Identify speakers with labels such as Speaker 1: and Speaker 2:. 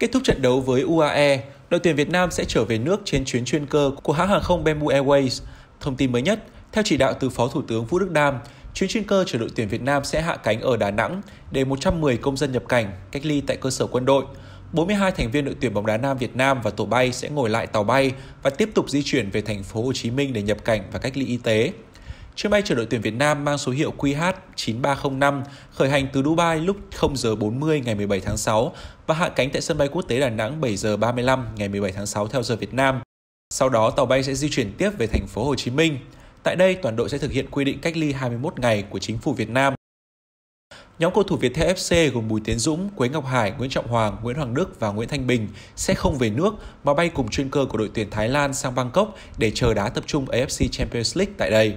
Speaker 1: Kết thúc trận đấu với UAE, đội tuyển Việt Nam sẽ trở về nước trên chuyến chuyên cơ của hãng hàng không Bamboo Airways. Thông tin mới nhất, theo chỉ đạo từ Phó Thủ tướng Vũ Đức Đam, chuyến chuyên cơ chở đội tuyển Việt Nam sẽ hạ cánh ở Đà Nẵng để 110 công dân nhập cảnh cách ly tại cơ sở quân đội. 42 thành viên đội tuyển bóng đá nam Việt Nam và tổ bay sẽ ngồi lại tàu bay và tiếp tục di chuyển về thành phố Hồ Chí Minh để nhập cảnh và cách ly y tế. Chuyến bay chở đội tuyển Việt Nam mang số hiệu QH9305 khởi hành từ Dubai lúc 0 giờ 40 ngày 17 tháng 6 và hạ cánh tại sân bay quốc tế Đà Nẵng 7 giờ 35 ngày 17 tháng 6 theo giờ Việt Nam. Sau đó tàu bay sẽ di chuyển tiếp về thành phố Hồ Chí Minh. Tại đây, toàn đội sẽ thực hiện quy định cách ly 21 ngày của chính phủ Việt Nam. Nhóm cầu thủ Viettel FC gồm Bùi Tiến Dũng, Quế Ngọc Hải, Nguyễn Trọng Hoàng, Nguyễn Hoàng Đức và Nguyễn Thanh Bình sẽ không về nước mà bay cùng chuyên cơ của đội tuyển Thái Lan sang Bangkok để chờ đá tập trung AFC Champions League tại đây.